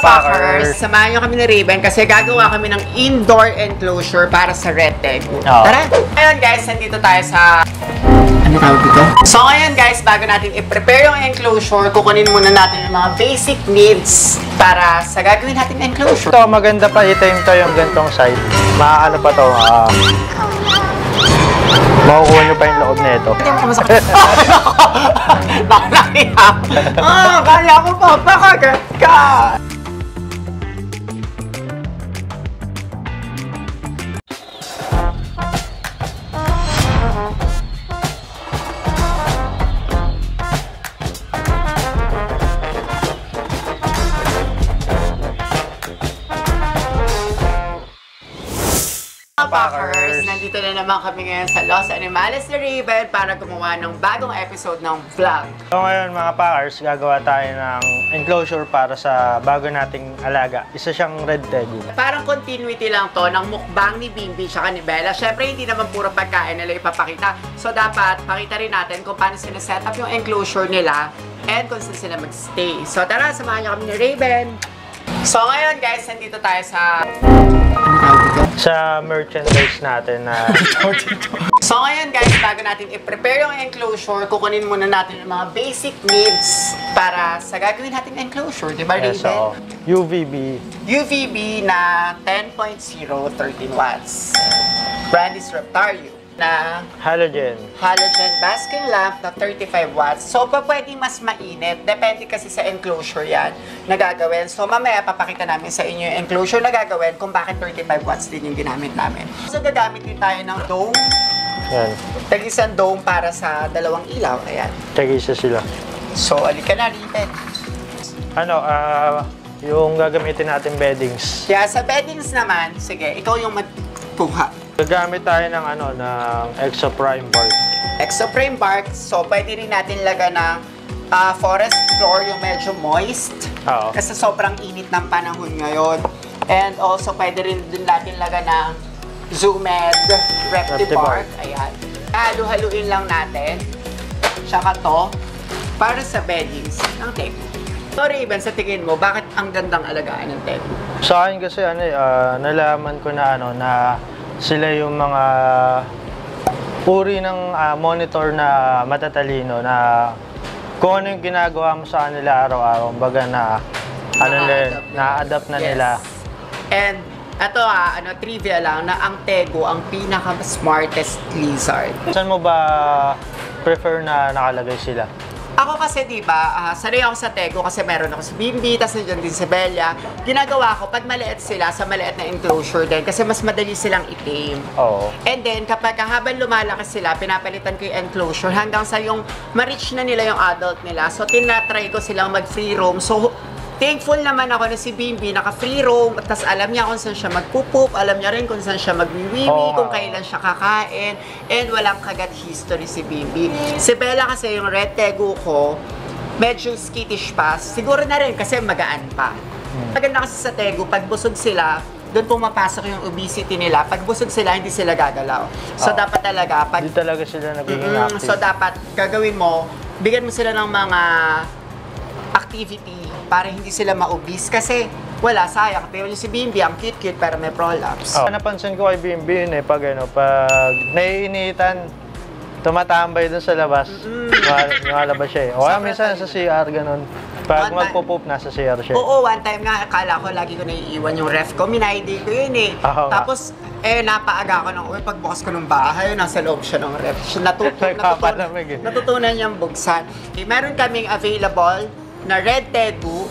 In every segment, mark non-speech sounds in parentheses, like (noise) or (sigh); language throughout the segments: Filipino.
Packers, samahan nyo kami ni Raven kasi gagawa kami ng indoor enclosure para sa Red Tegu. Oo. Tara! Ngayon guys, nandito tayo sa... Ano tawag dito? So ngayon guys, bago natin i-prepare yung enclosure, kukunin muna natin yung mga basic needs para sa gagawin natin enclosure. Ito, maganda pa i-time to yung gantong side. Maano pa to, ah... makukuha nyo pa yung loob nito. Hindi mo kumasakit. (laughs) Nakalakiya. (laughs) Ah, kaya ko pa, pakagat ka. Nandito na naman kami ngayon sa Los Animales de Raven para gumawa ng bagong episode ng vlog. So ngayon mga Packers, gagawa tayo ng enclosure para sa bago nating alaga. Isa siyang red tegu. Parang continuity lang to ng mukbang ni Bimbi tsaka ni Bella. Siyempre, hindi naman puro pagkain nila ipapakita. So, dapat pakita rin natin kung paano sila set up yung enclosure nila and kung saan sila magstay. So, tara, samahan niyo kami ni Raven. So, ngayon guys, nandito tayo sa... Sa merchandise natin na (laughs) So, ngayon guys, bago natin i-prepare yung enclosure, kukunin muna natin yung mga basic needs para sa gagawin natin enclosure. Di ba, Raven? so, UVB. UVB na 10.0 13 watts. Brand is Reptario na Halogen. halogen basking lamp na 35 watts. So, pa pwedeng mas mainit. Depende kasi sa enclosure yan na gagawin. So, mamaya papakita namin sa inyo yung enclosure na gagawin kung bakit 35 watts din yung ginamit namin. So, gagamit din tayo ng dome. Yan. Tag-isang dome para sa dalawang ilaw. Ayan. Tag-isa sila. So, alika na, Riven. Ano, ah... yung gagamitin natin beddings. Kaya sa beddings naman, sige, ikaw yung magkuha. Gagamit tayo ng ano, ng Exo Prime Bark. Exoprime bark, so pwede rin natin laga ng ah, forest floor, yung medyo moist. Oo. Kasi sobrang init ng panahon ngayon. And also, pwede rin din natin laga ng Zoomed Repti Repti bark. bark. Ayan. Halu-haluin lang natin. Tsaka to, para sa beddings ng Tegu. So, Raven, sa tingin mo, bakit ang gandang alagaan ng Tegu? Sa akin kasi ano, ah, nalaman ko na ano na sila yung mga uri ng ah, monitor na matatalino na kung ano yung ginagawa mo sa kanila araw-araw, baga na ano na, Na-adapt na Yes. nila. And, ito ah, ano, trivia lang, na ang Tegu ang pinaka-smartest lizard. Saan mo ba prefer na nakalagay sila? Ako kasi, di ba, ah, sanay ako sa Tego kasi meron ako sa Bimbi, tapos nandiyan din sa Bella. Ginagawa ko, pag maliit sila, sa maliit na enclosure din, kasi mas madali silang itim. Oo. And then, kapag habang lumalaki sila, pinapalitan ko yung enclosure hanggang sa yung ma-reach na nila yung adult nila. So, tinatry ko silang mag-free roam. So, thankful naman ako na si Bimbi naka-free roam, tapos alam niya kung saan siya magpupup, alam niya rin kung saan siya magwiwiwi, Oo. kung kailan siya kakain, and walang kagat history si Bimbi. Si Bella kasi yung red tegu ko, medyo skittish pa. Siguro na rin kasi magaan pa. Maganda kasi sa tegu, pag busog sila, doon pumapasok yung obesity nila. Pag busog sila, hindi sila gagalaw. So, Oo. dapat talaga, pag Hindi talaga sila nagiging Mm, active. so dapat gagawin mo, bigyan mo sila ng mga activity para hindi sila ma-obese kasi wala, sayang. Pero yung si Bimbi, ang cute-cute pero may prolapse. Oh. Napansin ko kay Bimbi yun eh, pag ano, pag naiinitan, tumatambay dun sa labas. Lumal- Lumalabas siya eh. O kaya minsan sa CR ganun. Pag magpo-poop, nasa CR siya. Oo, one time nga, akala ko lagi ko naiiwan yung ref ko. Minaidi ko yun eh. Nga. Tapos, eh, napaaga ko ng uwi. Pagbukas ko ng bahay, nasa loob siya ng ref. Natutu- (laughs) Nagpapalamig eh. natutunan niyang buksan. Okay, meron kaming available na Red Tegu.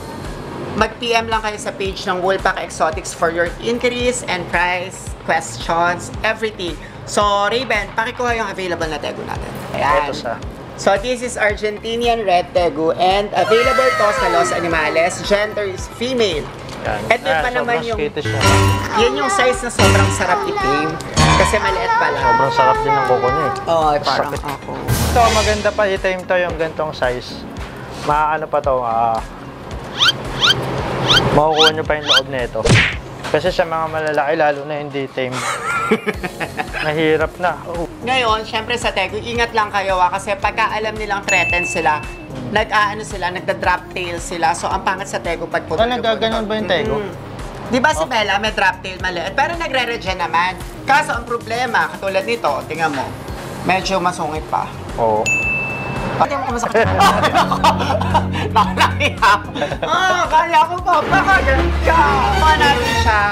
Mag-PM lang kayo sa page ng Woolpack Exotics for your increase and price, questions, everything. So, Raven, pakikuha yung available na Tegu natin. Ayan. Ito. So this is Argentinian Red Tegu and available to sa Los Animales. Gender is female. Yan. Ito Ayan, pa naman yung, niya. yan yung size na sobrang sarap itim. Kasi maliit pa lang. Sobrang sarap din ng kuko niya eh. Oo, parang Sakit. ako. Ito, maganda pa i-time to yung gantong size. Maano pa to, ah... makukuha nyo pa yung loob nito. Kasi sa mga malalaki, lalo na hindi tame. (laughs) Mahirap na. Oh. Ngayon, syempre sa Tegu, ingat lang kayo ah, kasi pagka alam nilang threatened sila, nag-aano sila, nagda-drop tail sila. So, ang pangat sa Tego pag Ah, nagaganon ba yung Tego? Di ba si Bella may drop tail maliit, pero nagre-regen naman. Kaso ang problema, katulad nito, tingnan mo, medyo masungit pa. Oo. Pati mo kumasakit. Nakalakiya. (laughs) Ah, kaya ko pa. Ka. Kuha natin siya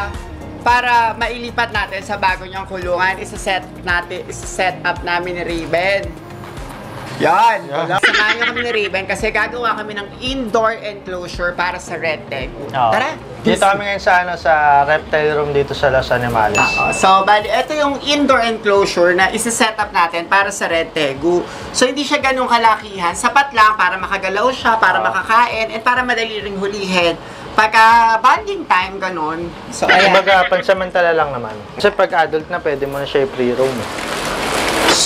para mailipat natin sa bago niyang kulungan. Isa-set natin, isa-set up namin ni Raven. Yan. Yan. Samahan niyo kami ni Raven kasi gagawa kami ng indoor enclosure para sa Red Tag. Oo. Tara. Dito kami ngayon sa, ano, sa reptile room dito sa Los Animales. Oo. So, bali, ito yung indoor enclosure na isa-set up natin para sa Red Tegu. So, hindi siya ganun kalakihan. Sapat lang para makagalaw siya, para Oo. makakain, and para madali ring hulihin. Pagka bonding time, ganun. So, ayan. Kumbaga, pansamantala lang naman. Kasi pag adult na, pwede mo na siya i-free roam. eh.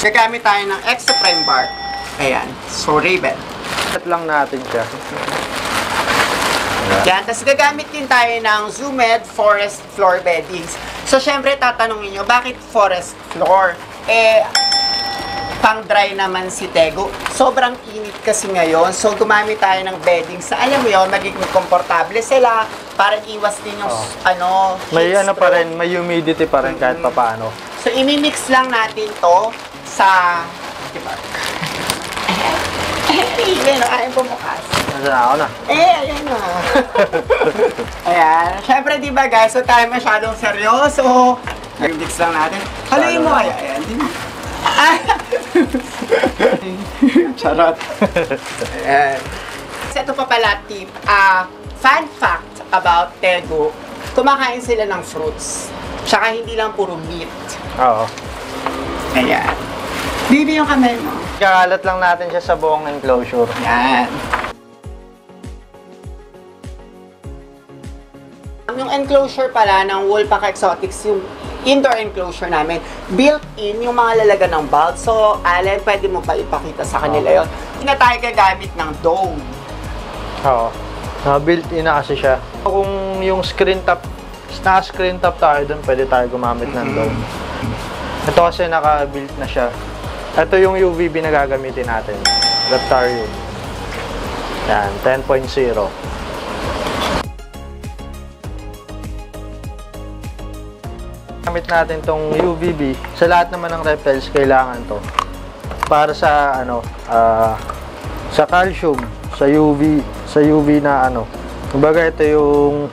Gagamit tayo ng extra prime bar. Ayan. So, Raven. Set lang natin siya. Yan. Tapos gagamit din tayo ng Zoomed Forest Floor Beddings. So, syempre, tatanungin nyo, bakit forest floor? Eh, pang dry naman si Tego. Sobrang init kasi ngayon. So, gumamit tayo ng bedding sa, alam mo yun, magiging komportable sila para iwas din yung, Oo. ano, May ano pa stroke. rin, may humidity pa rin kahit papaano. So, imimix lang natin to sa, diba? Eh, no, ayaw bumukas. Ako na? Eh, (laughs) ayan na. ayan. Siyempre, di ba guys, so tayo masyadong seryoso. Nag-mix lang natin. Haluin mo kaya. Ayan. (laughs) Charot. Ayan. So, ito pa pala tip. Ah, fun fact about Tego, kumakain sila ng fruits. Tsaka hindi lang puro meat. Oo. Ayan. Bibi yung kamay mo. Kakalat lang natin siya sa buong enclosure. Yan. Enclosure pala ng Wolfpack Exotics, yung indoor enclosure namin, built-in yung mga lalagan ng bulb. So, Allen, pwede mo pa ipakita sa kanila yon. Hindi na tayo gagamit ng dome. Oo. Na built-in na kasi siya. Kung yung screen top, naka-screen top tayo doon, pwede tayo gumamit ng dome. Ito kasi naka-built na siya. Ito yung UVB na gagamitin natin. Reptarium. Yan, 10.0. natin tong UVB. Sa lahat naman ng reptiles, kailangan to. Para sa ano, ah, sa calcium, sa UV, sa UV na ano. Kumbaga ito yung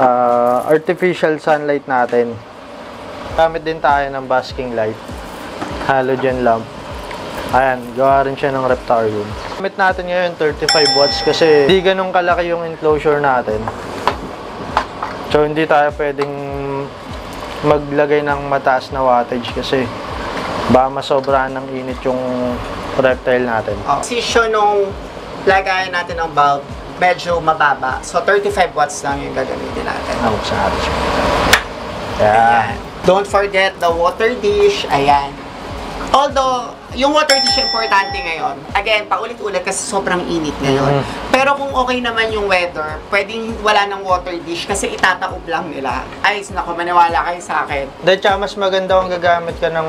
ah, artificial sunlight natin. Gamit din tayo ng basking light. Halogen lamp. Ayan, gawa rin siya ng Reptarium. Gamit natin ngayon 35 watts kasi di ganun kalaki yung enclosure natin. So hindi tayo pwedeng maglagay ng mataas na wattage kasi baka masobrahan ng init yung reptile natin. Oh. Position nung lagayan natin ng bulb, medyo mababa. So, 35 watts lang yung gagamitin natin. Sa atin siya. Ayan. Ayan. Don't forget the water dish. Ayan. Although, yung water dish importante ngayon. Again, paulit-ulit kasi sobrang init ngayon. Mhm. Pero kung okay naman yung weather, pwedeng wala ng water dish kasi itataob lang nila. Ay, nako, maniwala kayo sa akin. Dahil tsaka mas maganda kung gagamit ka ng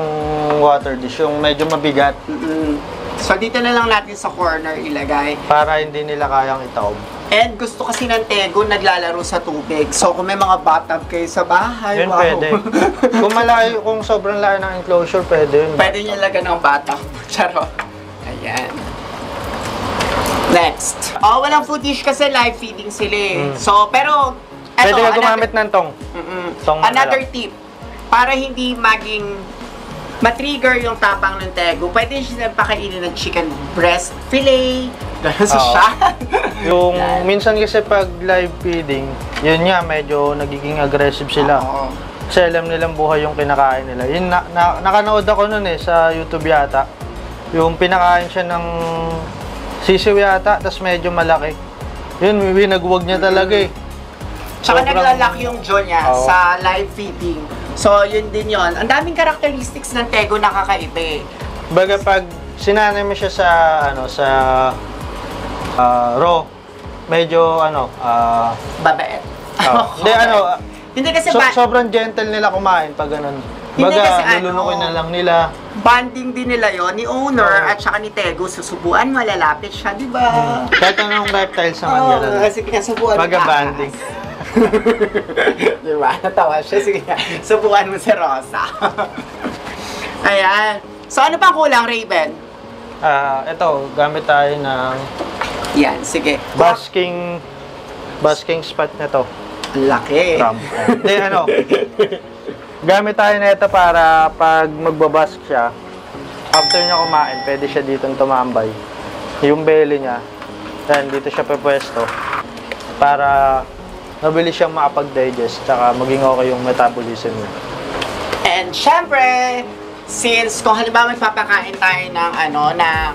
water dish, yung medyo mabigat Mm-mm. So, dito na lang natin sa corner ilagay. para hindi nila kayang itaob. And gusto kasi ng Tego naglalaro sa tubig. So, kung may mga bathtub kayo sa bahay, Yun wow. pwede. kung malaki, (laughs) kung sobrang laki ng enclosure, pwede yun. Pwede nyo lagyan ng bathtub. (laughs) Charot. Ayan. Next. Oh, walang food dish kasi live feeding sila eh. Mm. So, pero... Pwede eto, ka another- gumamit ng tong. Mm-mm. Tong na Another tip. Para hindi maging matrigger yung tapang ng tego, pwede siya pakainin ng chicken breast fillet, (laughs) gano'n sa siya. Yung (laughs) minsan kasi pag live feeding, yun nga, medyo nagiging aggressive sila. Oo. Kasi alam nilang buhay yung kinakain nila. Yun, na, na, nakanood ako nun eh, sa YouTube yata. Yung pinakain siya ng sisiw yata, tapos medyo malaki. Yun, winagwag niya talaga eh. Tsaka Sobrang- naglalak yung jaw niya Oo. sa live feeding. So, yun din yun. Ang daming characteristics ng tego na kakaiba eh. Baga pag sinanay mo siya sa, ano, sa ah, raw, medyo, ano, ah, Babae. ah, (laughs) hindi, ano, ah, Hindi kasi so, ba... sobrang gentle nila kumain pag ganun. Hindi Baga, kasi ano, na lang nila. Bonding din nila yon ni owner at saka ni Tego. Susubuan, malalapit siya, di ba? Kahit anong reptiles naman Oo, ganun. kasi kaya subuan mo Baga taas. Banding. (laughs) di ba? Natawa siya. Sige, subuan mo si Rosa. (laughs) Ayan. So, ano pang kulang, Raven? Ah, ito, gamit tayo ng Yan, sige. basking basking spot na to. Ang laki. Trump. Hindi, ano, gamit tayo na ito para pag magbabask siya, after niya kumain, pwede siya dito tumambay. Yung belly niya, yan, dito siya pepwesto para mabilis siyang makapag-digest tsaka maging okay yung metabolism niya. And syempre, since kung halimbawa magpapakain tayo ng ano, ng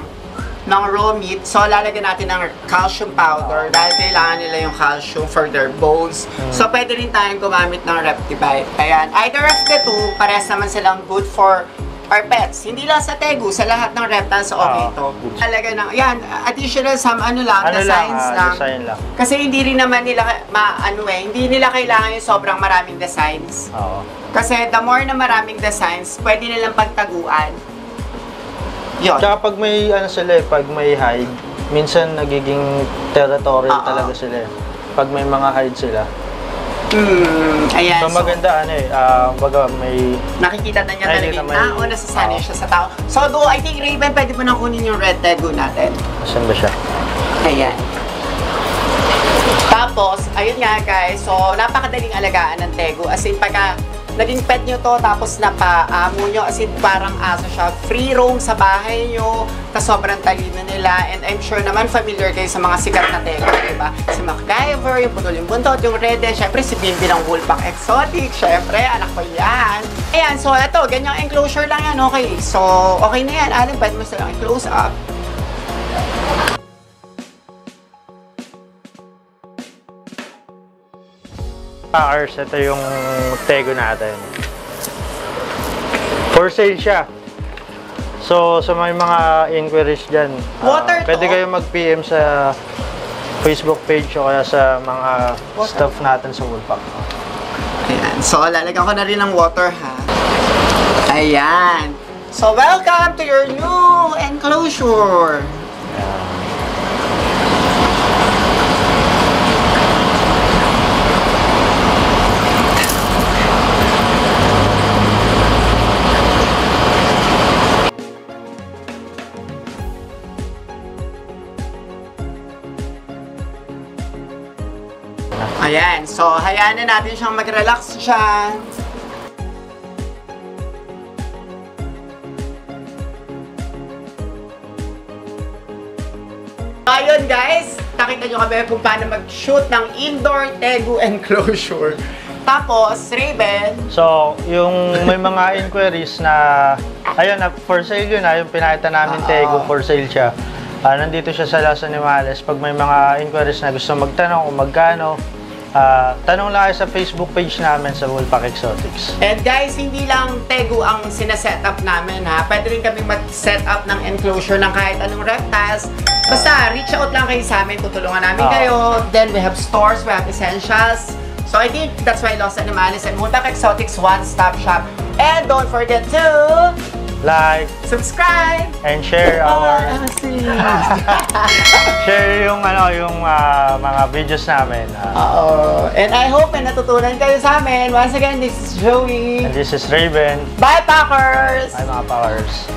ng raw meat, so lalagyan natin ng calcium powder dahil kailangan nila yung calcium for their bones. So pwede rin tayong gumamit ng Reptivite. Ayan, either of the two, parehas naman silang good for our pets. Hindi lang sa tegu, sa lahat ng reptiles okay Oo. ito. Talaga ng, yan, additional some ano lang, Ano lang, designs ah, lang. design lang. Kasi hindi rin naman nila, ma, ano eh, hindi nila kailangan yung sobrang maraming designs. Oo. Kasi the more na maraming designs, pwede nilang pagtaguan. Yun. Tsaka pag may ano sila eh, pag may hide, minsan nagiging territorial Oo. talaga sila eh. Pag may mga hide sila. Hmm, ayan. So maganda ano eh, ah, baga may nakikita na niya talaga yung, oh, nasasanay Oo. siya sa tao. So, do, I think, Raven, pwede mo nang kunin yung red tegu natin. Saan ba siya? Ayan. Tapos, ayun nga guys, so napakadaling alagaan ng Tegu. As in, pagka naging pet nyo to, tapos napaamo nyo, as in parang aso siya, free roam sa bahay nyo, tas sobrang talino nila, and I'm sure naman familiar kayo sa mga sikat na Tegu, di ba? Si MacGyver, yung Putol yung Buntot, yung Reden, syempre si Bimbi ng Wolfpack Exotic, syempre, anak ko yan. Ayan, so ito, ganyang enclosure lang yan, okay. So, okay na yan, Alan, pwede mo silang i-close up. Packers, ito yung tego natin. For sale siya. So, sa may mga inquiries dyan, ah, Water to? pwede kayo mag-PM sa Facebook page o kaya sa mga Water. staff natin sa Woolpack. Ayan. So, lalagyan ko na rin ng water, ha? Ayan. So, welcome to your new enclosure. Ayan. So, hayaan na natin siyang mag-relax dyan. Ayun guys, nakita nyo kami kung paano mag-shoot ng indoor Tegu enclosure. Tapos, Raven, So, yung may mga (laughs) inquiries na, ayun, na for sale yun na, yung pinakita namin Oo. tego, for sale siya. Ah, nandito siya sa Las Animales. Pag may mga inquiries na gusto magtanong kung magkano, ah, tanong lang kayo sa Facebook page namin sa Woolpack Exotics. And guys, hindi lang Tegu ang sinaset up namin ha. Pwede rin kami mag-set up ng enclosure ng kahit anong reptiles. Basta, reach out lang kayo sa amin. Tutulungan namin Ah. kayo. Then, we have stores, we have essentials. So, I think that's why Los Animales and Multac Exotics one-stop shop. And don't forget to Like subscribe! and share our Ah, (laughs) share yung ano yung ah, mga videos namin. Ah, Oo. And I hope may natutunan kayo sa amin. Once again, this is Joey. and this is Raven. Bye, Packers! Hi mga powers.